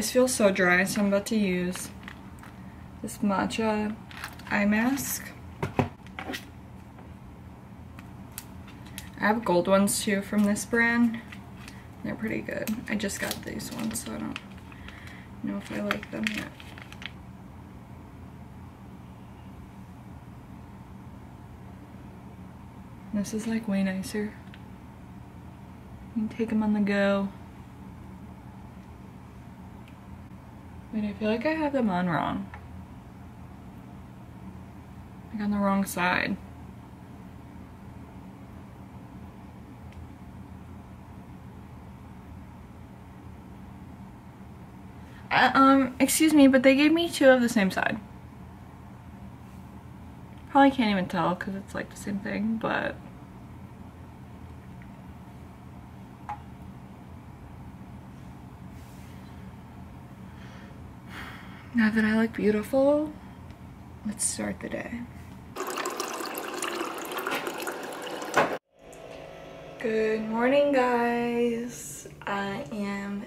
eyes feel so dry, so I'm about to use this matcha eye mask. I have gold ones too from this brand. They're pretty good. I just got these ones, so I don't know if I like them yet. This is like way nicer. You can take them on the go. Wait, I feel like I have them on wrong. Like on the wrong side. Uh, um, excuse me, but they gave me two of the same side. Probably can't even tell because it's like the same thing, but... Now that I look beautiful, let's start the day. Good morning, guys. I am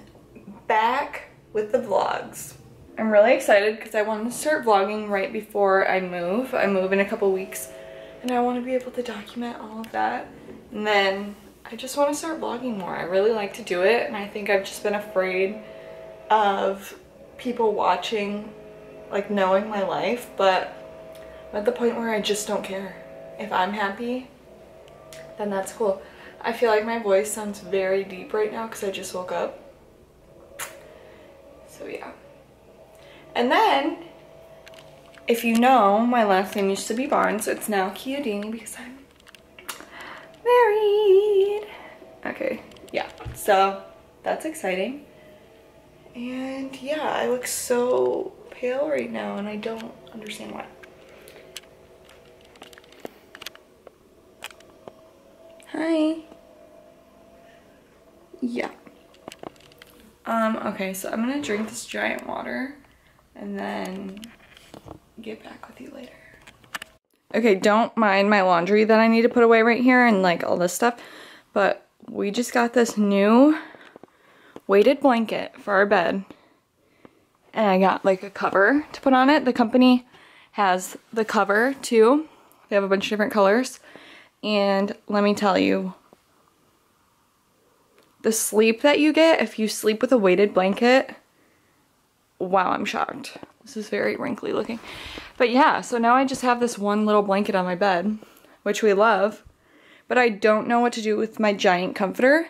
back with the vlogs. I'm really excited because I want to start vlogging right before I move. I move in a couple weeks and I want to be able to document all of that. And then I just want to start vlogging more. I really like to do it and I think I've just been afraid of people watching, like knowing my life, but I'm at the point where I just don't care. If I'm happy, then that's cool. I feel like my voice sounds very deep right now because I just woke up. So yeah. And then, if you know, my last name used to be Barnes. So it's now Chiodini because I'm married. Okay, yeah. So that's exciting. And yeah, I look so pale right now and I don't understand why. Hi. Yeah. Um, okay, so I'm gonna drink this giant water and then get back with you later. Okay, don't mind my laundry that I need to put away right here and like all this stuff, but we just got this new weighted blanket for our bed and I got like a cover to put on it. The company has the cover too. They have a bunch of different colors and let me tell you, the sleep that you get if you sleep with a weighted blanket, wow, I'm shocked. This is very wrinkly looking. But yeah, so now I just have this one little blanket on my bed, which we love, but I don't know what to do with my giant comforter.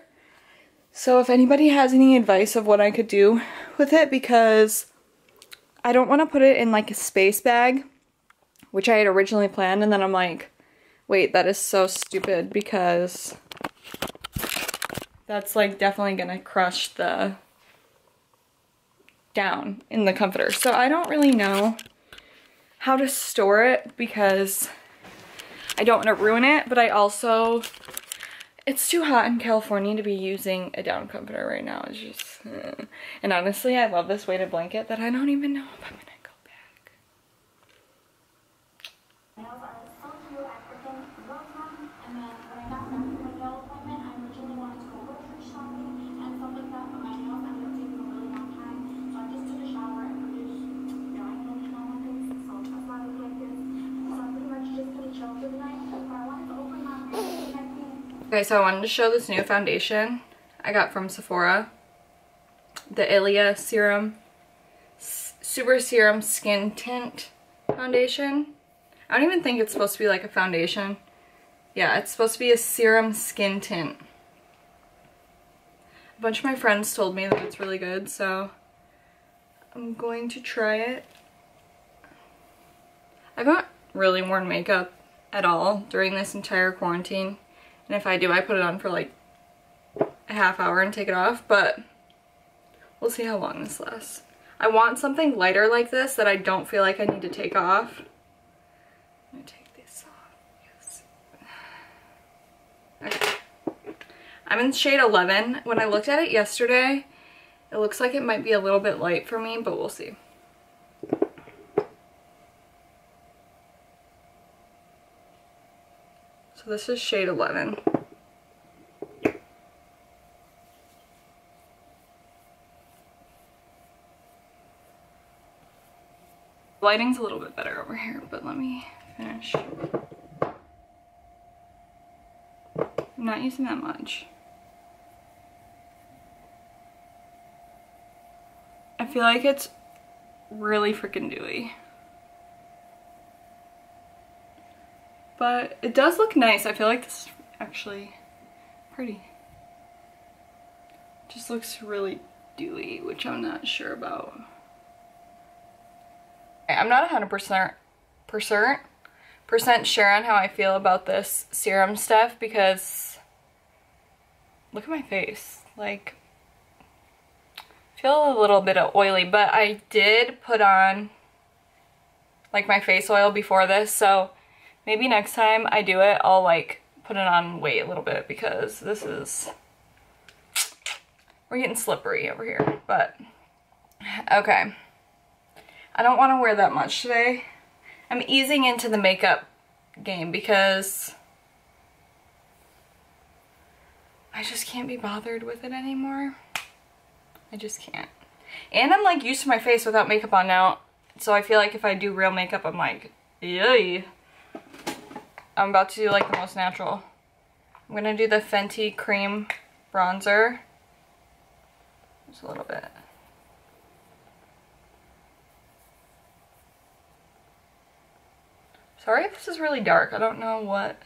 So if anybody has any advice of what I could do with it, because I don't want to put it in like a space bag, which I had originally planned, and then I'm like, wait, that is so stupid because that's like definitely gonna crush the down in the comforter. So I don't really know how to store it because I don't want to ruin it, but I also, it's too hot in California to be using a down comforter right now. It's just, uh, and honestly, I love this weighted blanket that I don't even know if I'm gonna Okay, so I wanted to show this new foundation I got from Sephora. The Ilia Serum Super Serum Skin Tint Foundation. I don't even think it's supposed to be like a foundation. Yeah, it's supposed to be a serum skin tint. A bunch of my friends told me that it's really good, so I'm going to try it. I haven't really worn makeup at all during this entire quarantine. And if I do, I put it on for like a half hour and take it off, but we'll see how long this lasts. I want something lighter like this that I don't feel like I need to take off. Let me take this off. Yes. Okay. I'm in shade 11. When I looked at it yesterday, it looks like it might be a little bit light for me, but we'll see. So this is shade 11. Lighting's a little bit better over here, but let me finish. I'm not using that much. I feel like it's really freaking dewy. But it does look nice. I feel like this is actually pretty. Just looks really dewy, which I'm not sure about. I'm not 100% percent sure on how I feel about this serum stuff because look at my face. Like, feel a little bit oily, but I did put on like my face oil before this, so maybe next time I do it, I'll like put it on weight a little bit because this is, we're getting slippery over here, but okay. I don't want to wear that much today. I'm easing into the makeup game because I just can't be bothered with it anymore. I just can't. And I'm like used to my face without makeup on now. So I feel like if I do real makeup, I'm like, yay. I'm about to do like the most natural. I'm gonna do the Fenty Cream Bronzer. Just a little bit. Sorry if this is really dark. I don't know what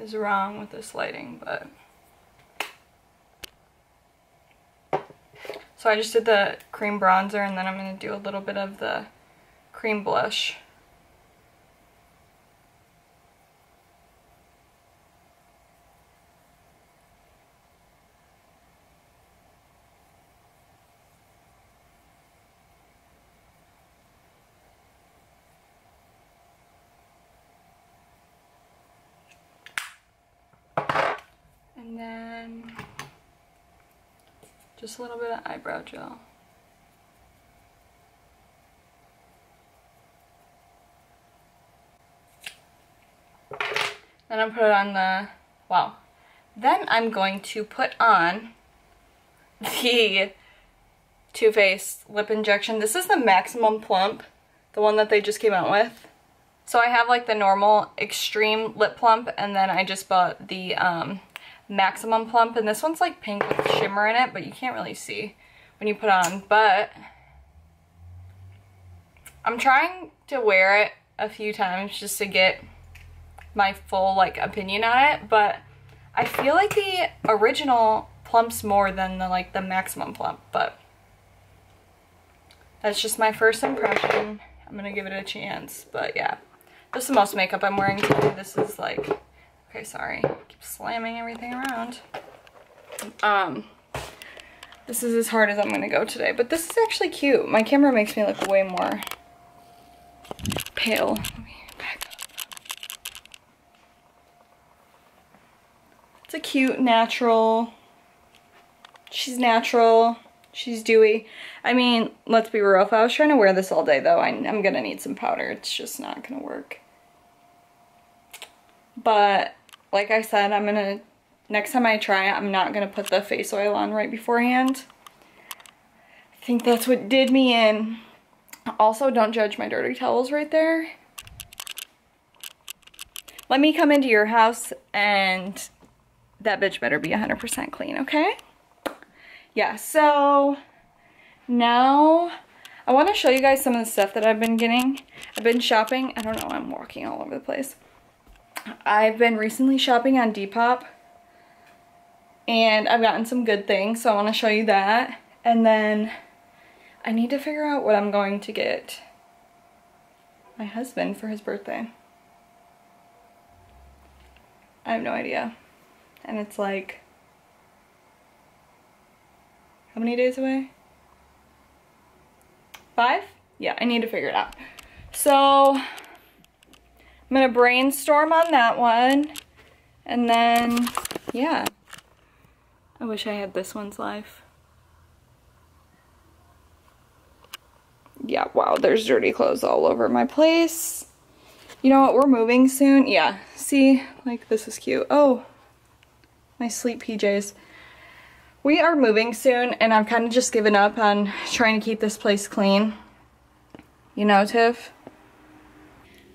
is wrong with this lighting, but... So I just did the cream bronzer and then I'm going to do a little bit of the cream blush. And then just a little bit of eyebrow gel. Then I put it on the, wow. Then I'm going to put on the Too Faced lip injection. This is the Maximum Plump, the one that they just came out with. So I have like the normal extreme lip plump and then I just bought the um, maximum plump and this one's like pink with shimmer in it but you can't really see when you put on but I'm trying to wear it a few times just to get my full like opinion on it but I feel like the original plumps more than the like the maximum plump but that's just my first impression. I'm gonna give it a chance but yeah. This is the most makeup I'm wearing today. This is like Okay, sorry. Keep slamming everything around. Um, this is as hard as I'm gonna go today, but this is actually cute. My camera makes me look way more pale. It's a cute, natural, she's natural, she's dewy. I mean, let's be real, if I was trying to wear this all day though, I, I'm gonna need some powder. It's just not gonna work. But like I said, I'm gonna, next time I try it, I'm not gonna put the face oil on right beforehand. I think that's what did me in. Also, don't judge my dirty towels right there. Let me come into your house and that bitch better be 100% clean, okay? Yeah, so now I want to show you guys some of the stuff that I've been getting. I've been shopping. I don't know, I'm walking all over the place. I've been recently shopping on Depop and I've gotten some good things so I want to show you that and then I need to figure out what I'm going to get my husband for his birthday. I have no idea and it's like how many days away? Five? Yeah, I need to figure it out. So I'm going to brainstorm on that one. And then, yeah. I wish I had this one's life. Yeah, wow, there's dirty clothes all over my place. You know what, we're moving soon. Yeah, see, like this is cute. Oh, my sleep PJs. We are moving soon and I've kind of just given up on trying to keep this place clean You know, Tiff?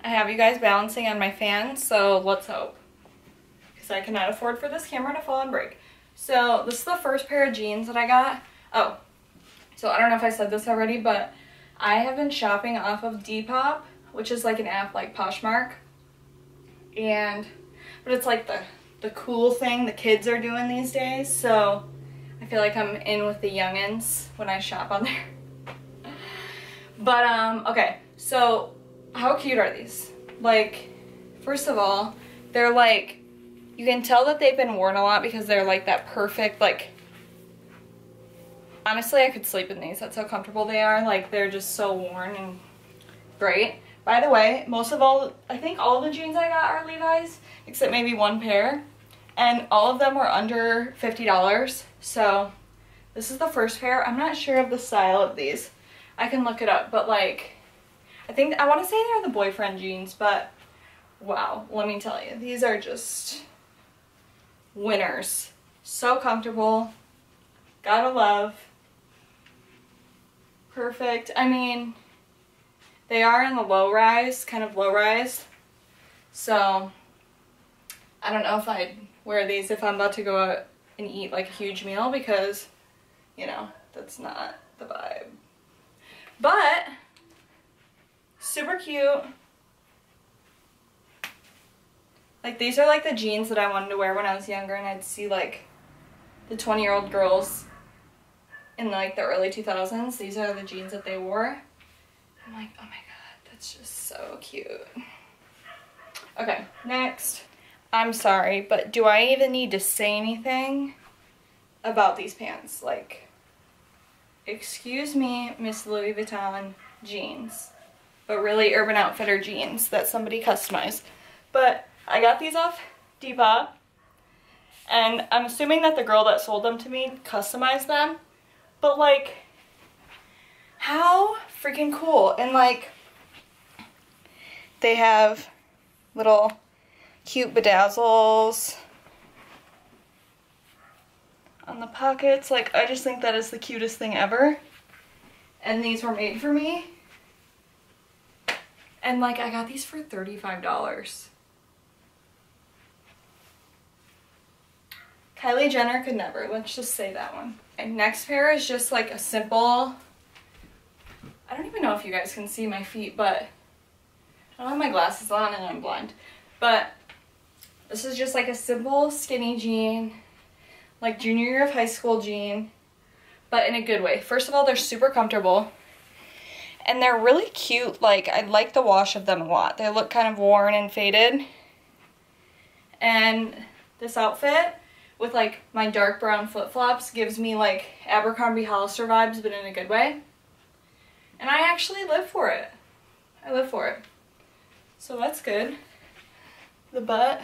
I have you guys balancing on my fan, so let's hope. Because I cannot afford for this camera to fall and break. So this is the first pair of jeans that I got. Oh, so I don't know if I said this already, but I have been shopping off of Depop, which is like an app like Poshmark. And, but it's like the, the cool thing the kids are doing these days. So I feel like I'm in with the youngins when I shop on there. but, um, okay. So how cute are these? Like, first of all, they're like, you can tell that they've been worn a lot because they're like that perfect, like, honestly, I could sleep in these. That's how comfortable they are. Like, they're just so worn and great. By the way, most of all, I think all the jeans I got are Levi's, except maybe one pair. And all of them were under $50. So, this is the first pair. I'm not sure of the style of these. I can look it up, but like, I think, I want to say they're the boyfriend jeans, but wow, let me tell you, these are just winners. So comfortable. Gotta love. Perfect. I mean, they are in the low rise, kind of low rise. So, I don't know if I'd wear these if I'm about to go out and eat like a huge meal because, you know, that's not the vibe. But, super cute. Like these are like the jeans that I wanted to wear when I was younger and I'd see like the 20 year old girls in like the early 2000s. These are the jeans that they wore. I'm like, oh my god, that's just so cute. Okay, next. I'm sorry, but do I even need to say anything about these pants? Like, excuse me, Miss Louis Vuitton jeans, but really Urban Outfitter jeans that somebody customized. But I got these off Depop, and I'm assuming that the girl that sold them to me customized them, but like, how freaking cool. And like, they have little cute bedazzles on the pockets. Like, I just think that is the cutest thing ever. And these were made for me. And like, I got these for $35. Kylie Jenner could never. Let's just say that one. And next pair is just like a simple, I don't even know if you guys can see my feet, but I don't have my glasses on and I'm blind. But this is just like a simple skinny jean, like junior year of high school jean, but in a good way. First of all, they're super comfortable. And they're really cute. Like, I like the wash of them a lot. They look kind of worn and faded. And this outfit with like my dark brown flip-flops gives me like Abercrombie Hollister vibes but in a good way. And I actually live for it. I live for it. So that's good. The butt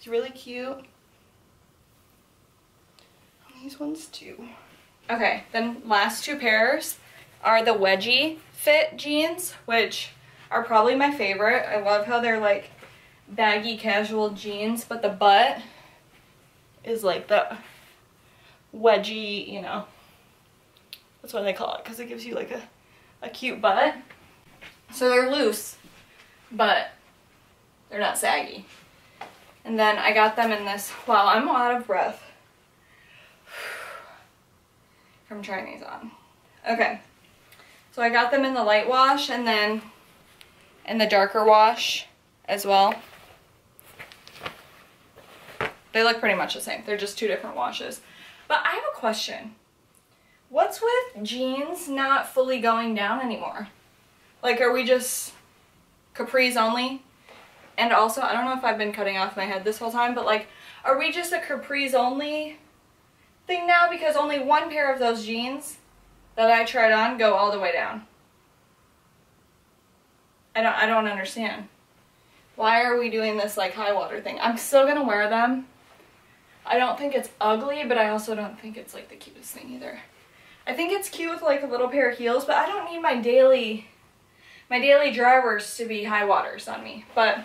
is really cute. These ones too. Okay, then last two pairs are the wedgie fit jeans, which are probably my favorite. I love how they're like baggy casual jeans, but the butt is like the wedgie, you know, that's what they call it because it gives you like a, a cute butt. So they're loose, but they're not saggy. And then I got them in this, wow, I'm out of breath from trying these on. Okay, so I got them in the light wash and then in the darker wash as well. They look pretty much the same. They're just two different washes. But I have a question. What's with jeans not fully going down anymore? Like, are we just capris only? And also, I don't know if I've been cutting off my head this whole time, but like, are we just a capris only thing now? Because only one pair of those jeans that I tried on go all the way down. I don't, I don't understand. Why are we doing this like high water thing? I'm still gonna wear them I don't think it's ugly, but I also don't think it's like the cutest thing either. I think it's cute with like a little pair of heels, but I don't need my daily, my daily drivers to be high waters on me. But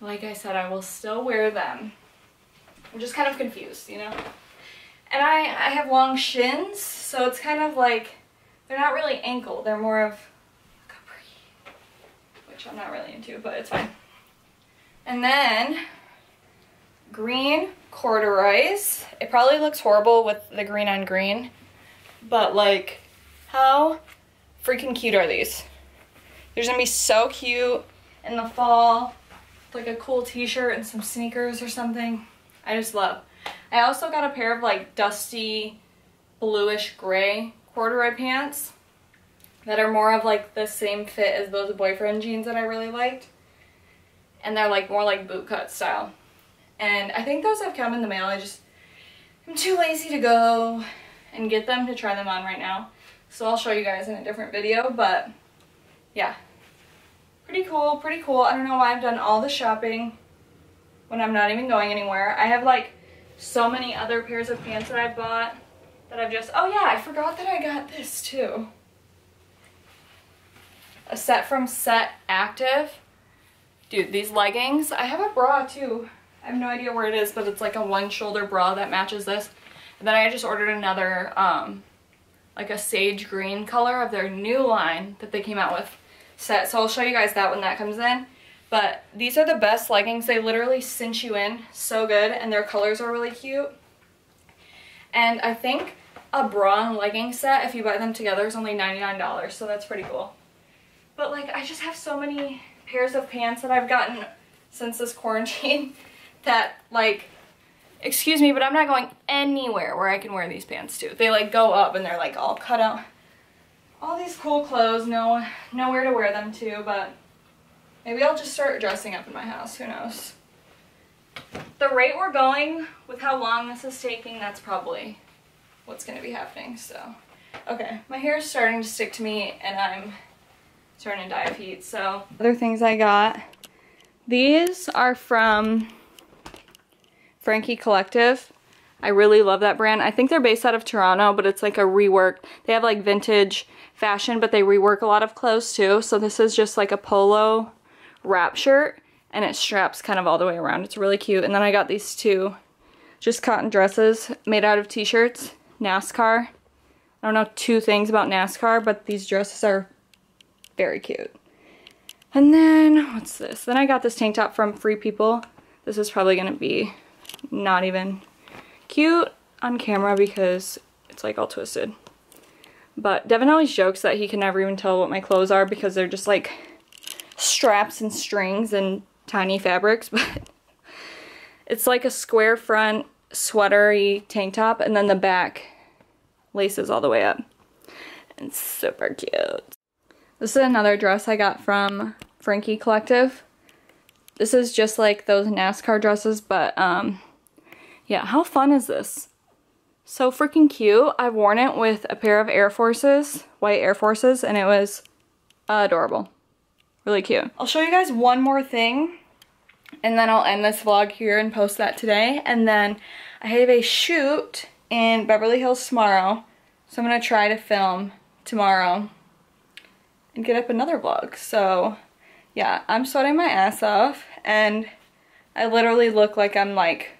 like I said, I will still wear them. I'm just kind of confused, you know? And I, I have long shins, so it's kind of like, they're not really ankle, they're more of which I'm not really into, but it's fine. And then green corduroys. It probably looks horrible with the green on green, but like how freaking cute are these? They're gonna be so cute in the fall. Like a cool t-shirt and some sneakers or something. I just love. I also got a pair of like dusty bluish gray corduroy pants that are more of like the same fit as those boyfriend jeans that I really liked. And they're like more like bootcut style. And I think those have come in the mail. I just, I'm too lazy to go and get them to try them on right now. So I'll show you guys in a different video, but yeah. Pretty cool, pretty cool. I don't know why I've done all the shopping when I'm not even going anywhere. I have like so many other pairs of pants that I've bought that I've just, oh yeah, I forgot that I got this too. A set from Set Active. Dude, these leggings, I have a bra too. I have no idea where it is, but it's like a one shoulder bra that matches this. And then I just ordered another, um, like a sage green color of their new line that they came out with set. So I'll show you guys that when that comes in. But these are the best leggings. They literally cinch you in so good and their colors are really cute. And I think a bra and legging set, if you buy them together, is only $99. So that's pretty cool. But like, I just have so many pairs of pants that I've gotten since this quarantine that like, excuse me, but I'm not going anywhere where I can wear these pants to. They like go up and they're like all cut out. All these cool clothes, no, nowhere to wear them to, but maybe I'll just start dressing up in my house, who knows. The rate we're going with how long this is taking, that's probably what's gonna be happening, so. Okay, my hair is starting to stick to me and I'm starting to die of heat, so. Other things I got, these are from Frankie Collective. I really love that brand. I think they're based out of Toronto, but it's like a rework. They have like vintage fashion, but they rework a lot of clothes too. So this is just like a polo wrap shirt and it straps kind of all the way around. It's really cute. And then I got these two just cotton dresses made out of t-shirts. NASCAR. I don't know two things about NASCAR, but these dresses are very cute. And then, what's this? Then I got this tank top from Free People. This is probably to be not even cute on camera because it's like all twisted. But Devin always jokes that he can never even tell what my clothes are because they're just like straps and strings and tiny fabrics. But it's like a square front sweatery tank top and then the back laces all the way up. And super cute. This is another dress I got from Frankie Collective. This is just like those NASCAR dresses, but um, yeah, how fun is this? So freaking cute. I've worn it with a pair of Air Forces, white Air Forces, and it was adorable. Really cute. I'll show you guys one more thing, and then I'll end this vlog here and post that today. And then I have a shoot in Beverly Hills tomorrow, so I'm to try to film tomorrow and get up another vlog. So yeah, I'm sweating my ass off, and I literally look like I'm like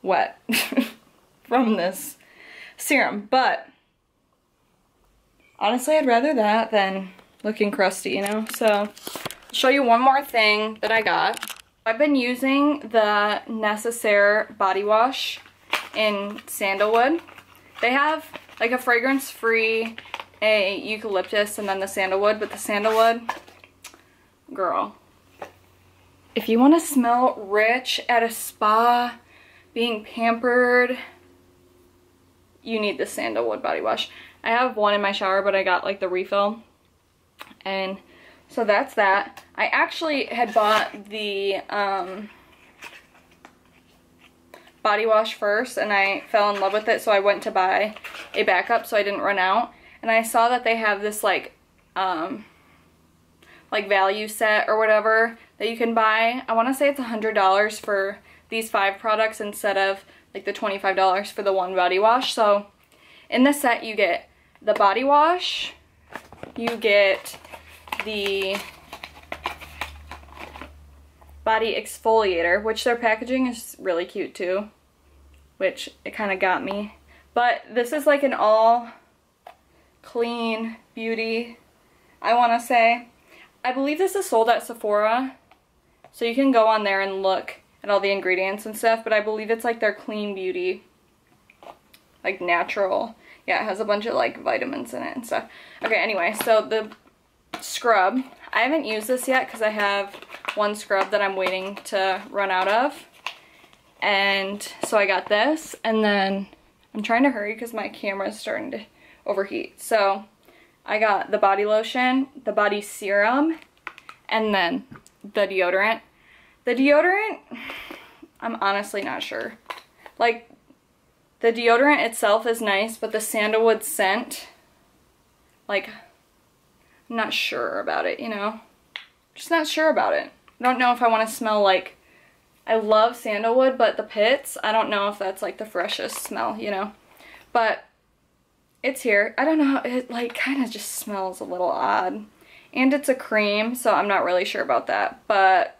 wet from this serum. But honestly, I'd rather that than looking crusty, you know? So I'll show you one more thing that I got. I've been using the Necessaire body wash in sandalwood. They have like a fragrance-free, a eucalyptus, and then the sandalwood, but the sandalwood, girl. If you want to smell rich at a spa, being pampered, you need the sandalwood body wash. I have one in my shower, but I got like the refill. And so that's that. I actually had bought the um, body wash first and I fell in love with it. So I went to buy a backup so I didn't run out. And I saw that they have this like, um, like value set or whatever that you can buy. I want to say it's a $100 for these five products instead of like the $25 for the one body wash. So in the set you get the body wash, you get the body exfoliator, which their packaging is really cute too, which it kind of got me. But this is like an all clean beauty, I want to say. I believe this is sold at Sephora. So you can go on there and look at all the ingredients and stuff, but I believe it's like their clean beauty, like natural. Yeah, it has a bunch of like vitamins in it and stuff. Okay, anyway, so the scrub, I haven't used this yet because I have one scrub that I'm waiting to run out of. And so I got this, and then I'm trying to hurry because my camera is starting to overheat. So I got the body lotion, the body serum, and then the deodorant. The deodorant, I'm honestly not sure. Like, the deodorant itself is nice, but the sandalwood scent, like, I'm not sure about it, you know? Just not sure about it. I don't know if I want to smell like, I love sandalwood, but the pits, I don't know if that's like the freshest smell, you know? But it's here. I don't know, it like kind of just smells a little odd. And it's a cream, so I'm not really sure about that. But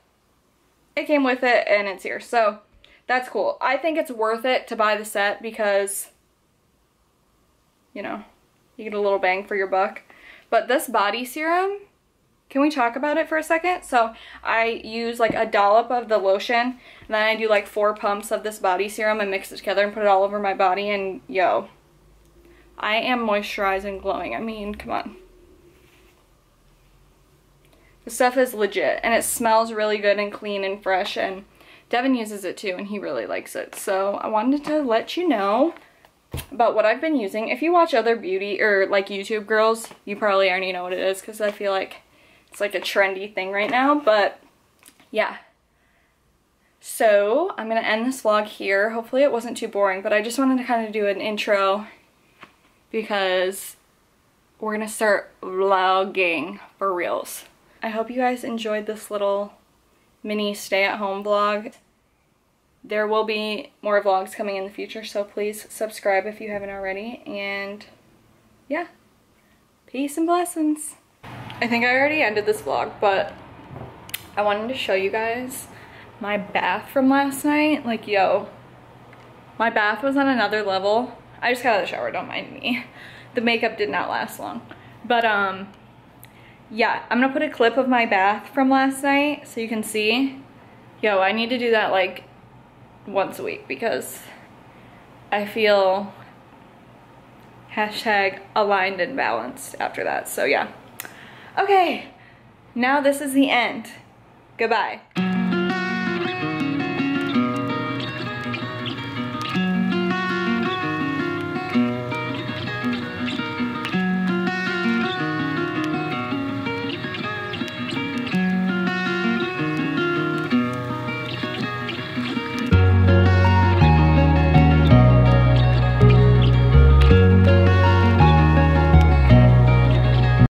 it came with it and it's here. So that's cool. I think it's worth it to buy the set because, you know, you get a little bang for your buck. But this body serum, can we talk about it for a second? So I use like a dollop of the lotion and then I do like four pumps of this body serum and mix it together and put it all over my body and yo, I am moisturized and glowing. I mean, come on. The stuff is legit and it smells really good and clean and fresh and Devin uses it too and he really likes it. So I wanted to let you know about what I've been using. If you watch other beauty or like YouTube girls, you probably already know what it is because I feel like it's like a trendy thing right now, but yeah. So I'm going to end this vlog here. Hopefully it wasn't too boring, but I just wanted to kind of do an intro because we're going to start vlogging for reals. I hope you guys enjoyed this little mini stay-at-home vlog. There will be more vlogs coming in the future, so please subscribe if you haven't already. And yeah, peace and blessings. I think I already ended this vlog, but I wanted to show you guys my bath from last night. Like, yo, my bath was on another level. I just got out of the shower, don't mind me. The makeup did not last long. But, um, yeah, I'm gonna put a clip of my bath from last night so you can see. Yo, I need to do that like once a week because I feel hashtag aligned and balanced after that. So yeah. Okay, now this is the end. Goodbye.